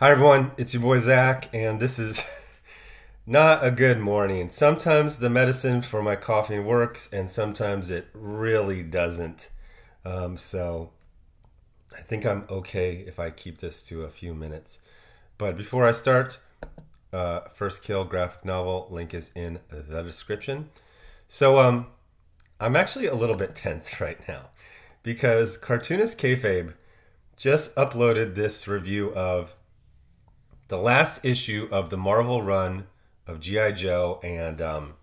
Hi, everyone. It's your boy Zach, and this is not a good morning. Sometimes the medicine for my coughing works, and sometimes it really doesn't. Um, so I think I'm okay if I keep this to a few minutes. But before I start, uh, First Kill graphic novel link is in the description. So um, I'm actually a little bit tense right now because cartoonist kayfabe just uploaded this review of the last issue of the Marvel run of GI Joe, and um,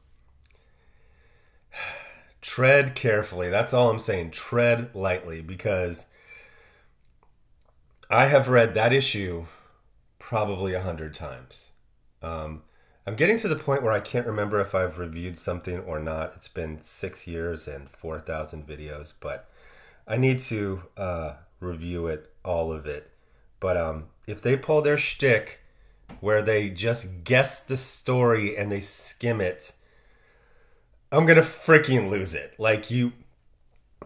tread carefully. That's all I'm saying. Tread lightly because I have read that issue probably a hundred times. Um, I'm getting to the point where I can't remember if I've reviewed something or not. It's been six years and 4,000 videos, but I need to uh, review it, all of it. But um, if they pull their shtick where they just guess the story and they skim it, I'm gonna freaking lose it. Like you,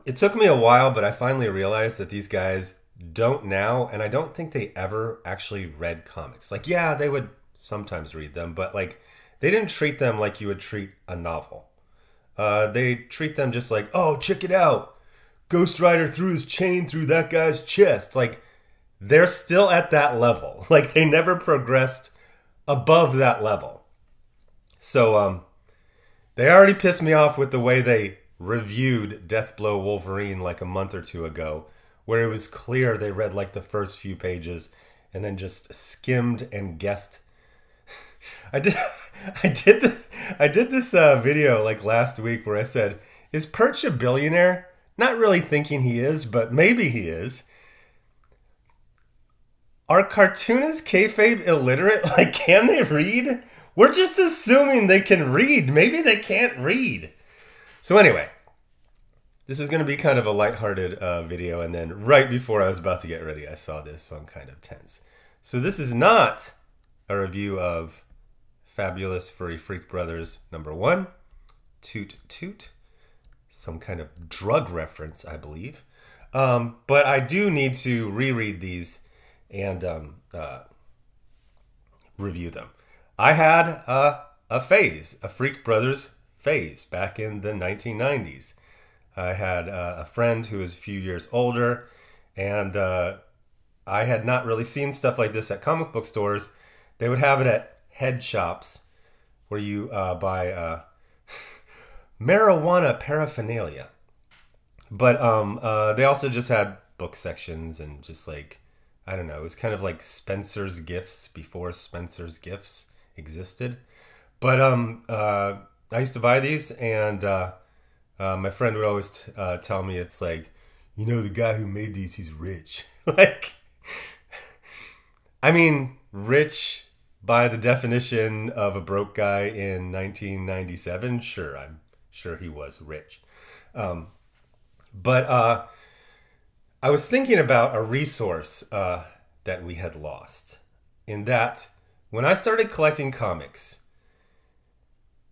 it took me a while, but I finally realized that these guys don't now, and I don't think they ever actually read comics. Like, yeah, they would sometimes read them, but like they didn't treat them like you would treat a novel. Uh, they treat them just like, oh, check it out. Ghost Rider threw his chain through that guy's chest. Like, they're still at that level. Like, they never progressed above that level. So, um, they already pissed me off with the way they reviewed Deathblow Wolverine like a month or two ago, where it was clear they read like the first few pages and then just skimmed and guessed I did I did this I did this uh, video like last week where I said, "Is Perch a billionaire?" Not really thinking he is, but maybe he is. Are cartoonists kayfabe illiterate? Like, can they read? We're just assuming they can read. Maybe they can't read. So anyway, this was going to be kind of a lighthearted uh, video, and then right before I was about to get ready, I saw this, so I'm kind of tense. So this is not a review of Fabulous Furry Freak Brothers number one, Toot Toot, some kind of drug reference, I believe. Um, but I do need to reread these and um, uh, review them. I had a, a phase, a Freak Brothers phase back in the 1990s. I had uh, a friend who was a few years older, and uh, I had not really seen stuff like this at comic book stores. They would have it at head shops where you uh, buy uh, marijuana paraphernalia. But um, uh, they also just had book sections and just like, I don't know, it was kind of like Spencer's Gifts before Spencer's Gifts existed. But um, uh, I used to buy these, and uh, uh, my friend would always t- tell me it's like, you know, the guy who made these, he's rich. like, I mean, rich by the definition of a broke guy in 1997, sure, I'm sure he was rich. Um, but uh, I was thinking about a resource uh, that we had lost. In that, when I started collecting comics,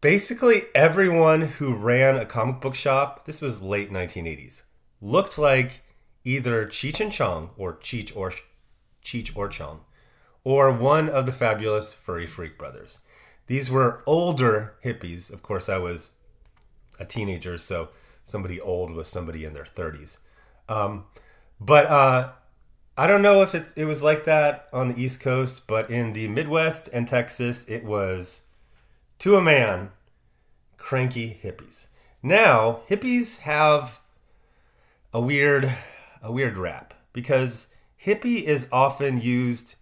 basically everyone who ran a comic book shop, this was late 1980s, looked like either Cheech and Chong or Cheech or Cheech or Chong or one of the fabulous furry freak brothers. These were older hippies. Of course, I was a teenager, so somebody old was somebody in their 30s. Um, but uh, I don't know if it's, it was like that on the East Coast, but in the Midwest and Texas, it was to a man cranky hippies. Now, hippies have a weird a weird rap because hippie is often used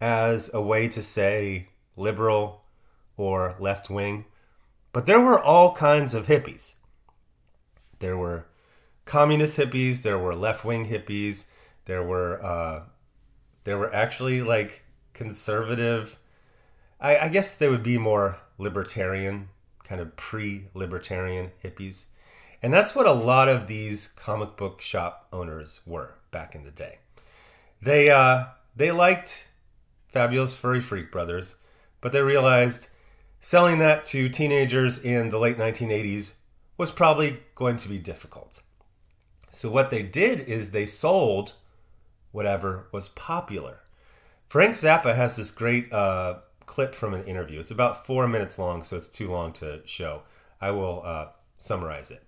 as a way to say liberal or left wing, but there were all kinds of hippies. There were communist hippies, there were left wing hippies, there were uh, there were actually like conservative. I, I guess they would be more libertarian, kind of pre-libertarian hippies, and that's what a lot of these comic book shop owners were back in the day. They uh, they liked Fabulous Furry Freak Brothers, but they realized selling that to teenagers in the late 1980s was probably going to be difficult. So, what they did is they sold whatever was popular. Frank Zappa has this great uh, clip from an interview. It's about four minutes long, so it's too long to show. I will uh, summarize it.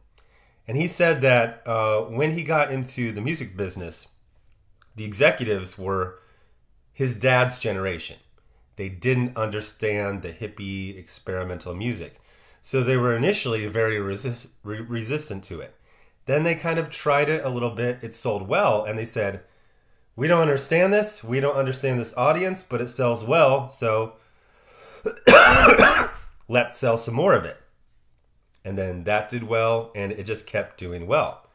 And he said that uh, when he got into the music business, the executives were his dad's generation. They didn't understand the hippie experimental music. So they were initially very resist, re- resistant to it. Then they kind of tried it a little bit. It sold well, and they said, We don't understand this. We don't understand this audience, but it sells well. So let's sell some more of it. And then that did well, and it just kept doing well.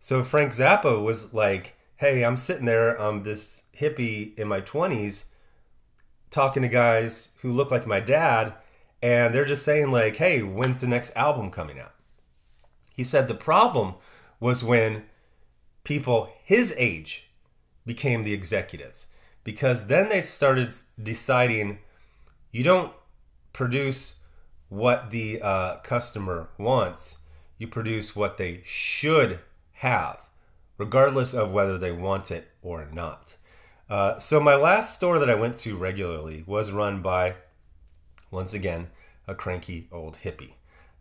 So Frank Zappa was like, Hey, I'm sitting there, I'm this hippie in my 20s talking to guys who look like my dad and they're just saying like hey when's the next album coming out he said the problem was when people his age became the executives because then they started deciding you don't produce what the uh, customer wants you produce what they should have regardless of whether they want it or not uh, so my last store that i went to regularly was run by once again, a cranky old hippie.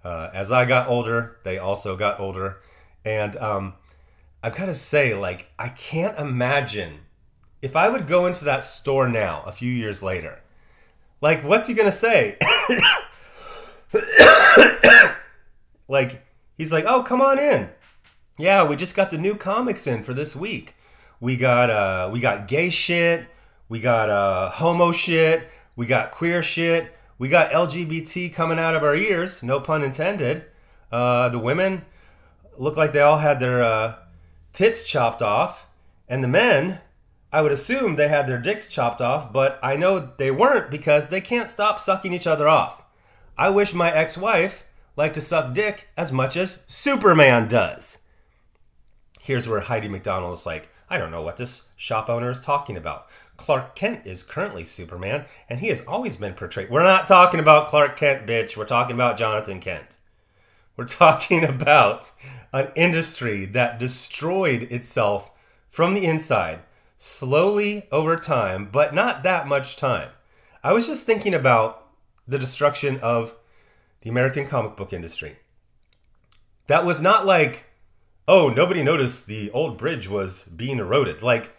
Uh, as I got older, they also got older. And um, I've got to say, like, I can't imagine if I would go into that store now, a few years later, like, what's he going to say? like, he's like, oh, come on in. Yeah, we just got the new comics in for this week. We got uh, we got gay shit, we got uh, homo shit, we got queer shit, we got LGBT coming out of our ears, no pun intended. Uh, the women look like they all had their uh, tits chopped off, and the men, I would assume they had their dicks chopped off, but I know they weren't because they can't stop sucking each other off. I wish my ex wife liked to suck dick as much as Superman does. Here's where Heidi MacDonald is like, I don't know what this shop owner is talking about. Clark Kent is currently Superman, and he has always been portrayed. We're not talking about Clark Kent, bitch. We're talking about Jonathan Kent. We're talking about an industry that destroyed itself from the inside, slowly over time, but not that much time. I was just thinking about the destruction of the American comic book industry. That was not like, oh, nobody noticed the old bridge was being eroded. Like,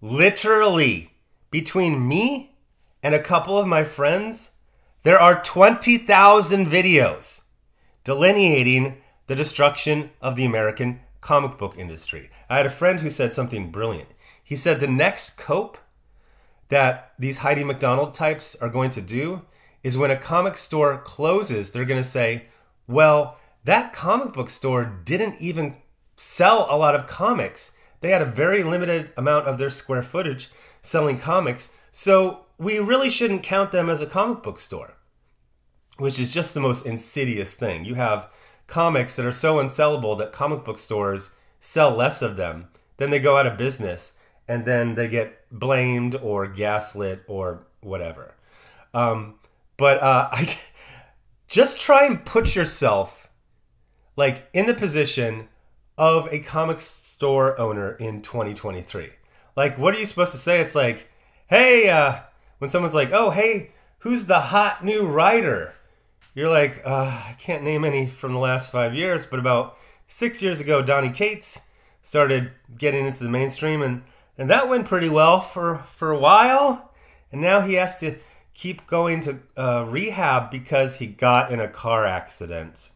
literally, between me and a couple of my friends, there are 20,000 videos delineating the destruction of the American comic book industry. I had a friend who said something brilliant. He said the next cope that these Heidi MacDonald types are going to do is when a comic store closes, they're going to say, well, that comic book store didn't even sell a lot of comics. They had a very limited amount of their square footage selling comics. So we really shouldn't count them as a comic book store, which is just the most insidious thing. You have comics that are so unsellable that comic book stores sell less of them, then they go out of business, and then they get blamed or gaslit or whatever. Um, but uh, I just try and put yourself like in the position of a comic store owner in 2023. Like, what are you supposed to say? It's like, hey, uh, when someone's like, oh, hey, who's the hot new writer? You're like, uh, I can't name any from the last five years, but about six years ago, Donny Cates started getting into the mainstream, and, and that went pretty well for, for a while. And now he has to keep going to uh, rehab because he got in a car accident.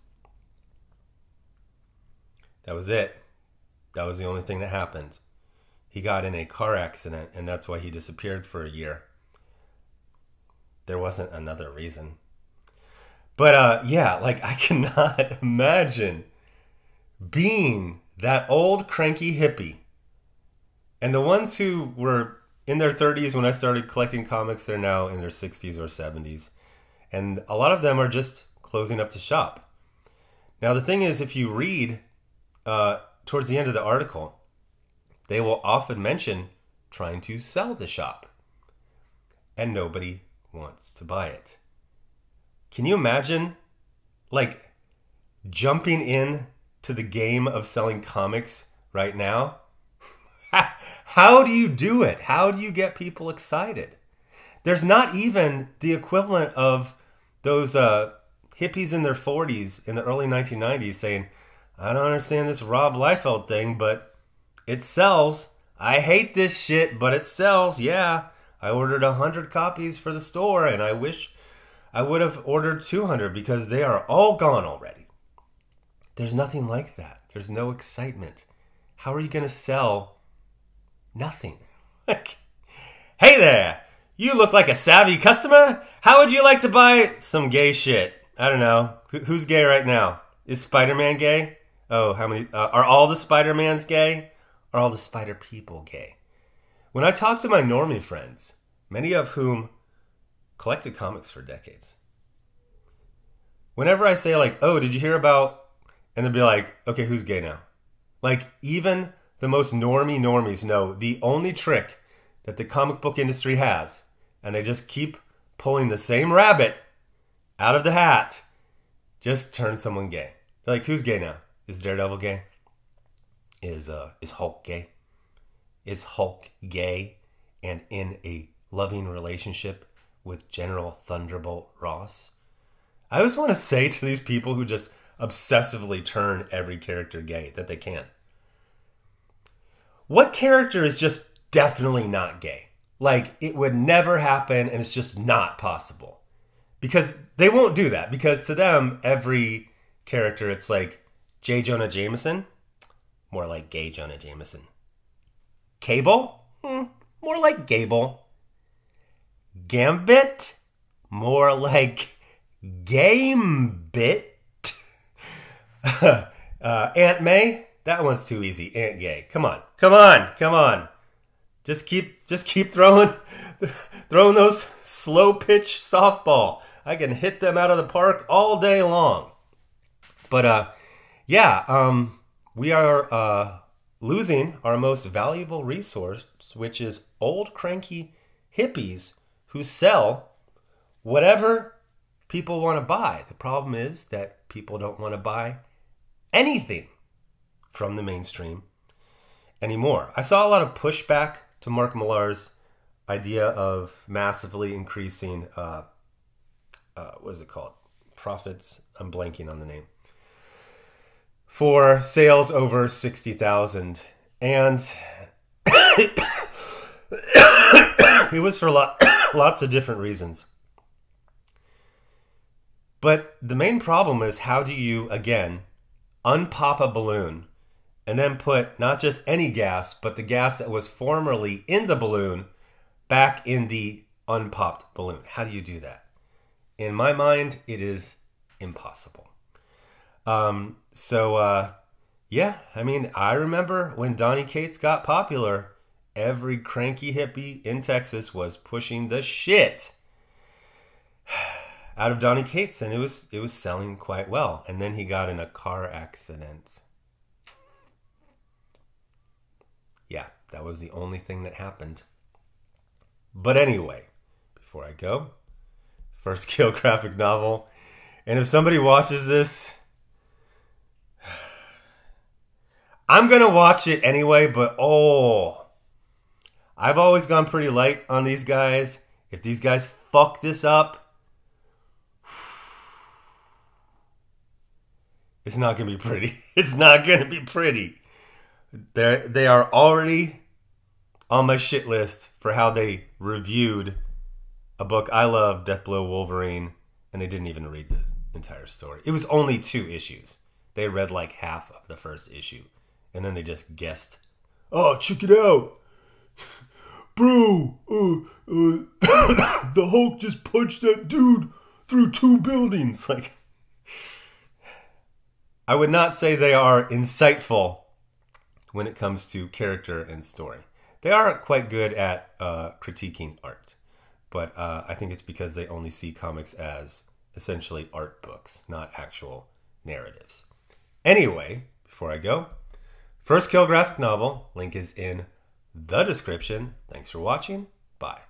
That was it. That was the only thing that happened he got in a car accident and that's why he disappeared for a year. There wasn't another reason. But uh, yeah, like I cannot imagine being that old cranky hippie. And the ones who were in their 30s when I started collecting comics, they're now in their 60s or 70s. And a lot of them are just closing up to shop. Now, the thing is, if you read uh, towards the end of the article, they will often mention trying to sell the shop, and nobody wants to buy it. Can you imagine, like, jumping in to the game of selling comics right now? How do you do it? How do you get people excited? There's not even the equivalent of those uh, hippies in their 40s in the early 1990s saying, I don't understand this Rob Liefeld thing, but it sells. I hate this shit, but it sells. Yeah, I ordered 100 copies for the store, and I wish I would have ordered 200 because they are all gone already. There's nothing like that. There's no excitement. How are you going to sell nothing? Hey there, you look like a savvy customer. How would you like to buy some gay shit? I don't know. Who's gay right now? Is Spider Man gay? Oh, how many? Uh, are all the Spider Mans gay? Are all the Spider people gay? When I talk to my normie friends, many of whom collected comics for decades, whenever I say, like, oh, did you hear about. And they'll be like, okay, who's gay now? Like, even the most normie normies know the only trick that the comic book industry has, and they just keep pulling the same rabbit out of the hat, just turn someone gay. They're like, who's gay now? Is Daredevil gay? Is uh is Hulk gay? Is Hulk gay and in a loving relationship with General Thunderbolt Ross? I always want to say to these people who just obsessively turn every character gay that they can. What character is just definitely not gay? Like it would never happen and it's just not possible. Because they won't do that because to them every character it's like J. Jonah Jameson, more like gay Jonah Jameson. Cable, hmm, more like Gable. Gambit, more like Gamebit. uh, Aunt May, that one's too easy. Aunt Gay. Come on. Come on. Come on. Just keep just keep throwing throwing those slow pitch softball. I can hit them out of the park all day long. But uh yeah, um we are uh losing our most valuable resource, which is old cranky hippies who sell whatever people want to buy. The problem is that people don't want to buy anything from the mainstream anymore. I saw a lot of pushback to Mark Millar's idea of massively increasing, uh, uh, what is it called? Profits. I'm blanking on the name. For sales over 60,000. And it was for lot, lots of different reasons. But the main problem is how do you, again, unpop a balloon and then put not just any gas, but the gas that was formerly in the balloon back in the unpopped balloon. How do you do that? In my mind, it is impossible. Um, so, uh, yeah, I mean, I remember when Donny Cates got popular, every cranky hippie in Texas was pushing the shit out of Donny Cates, and it was it was selling quite well. And then he got in a car accident. Yeah, that was the only thing that happened. But anyway, before I go, first kill graphic novel. And if somebody watches this, I'm gonna watch it anyway, but oh, I've always gone pretty light on these guys. If these guys fuck this up, It's not gonna be pretty. It's not gonna be pretty. They they are already on my shit list for how they reviewed a book I love, Deathblow Wolverine, and they didn't even read the entire story. It was only two issues. They read like half of the first issue, and then they just guessed. Oh, check it out, bro! Uh, uh, the Hulk just punched that dude through two buildings. Like I would not say they are insightful when it comes to character and story. They are quite good at uh, critiquing art, but uh, I think it's because they only see comics as essentially art books, not actual narratives. Anyway, before I go, first kill graphic novel link is in the description. Thanks for watching. Bye.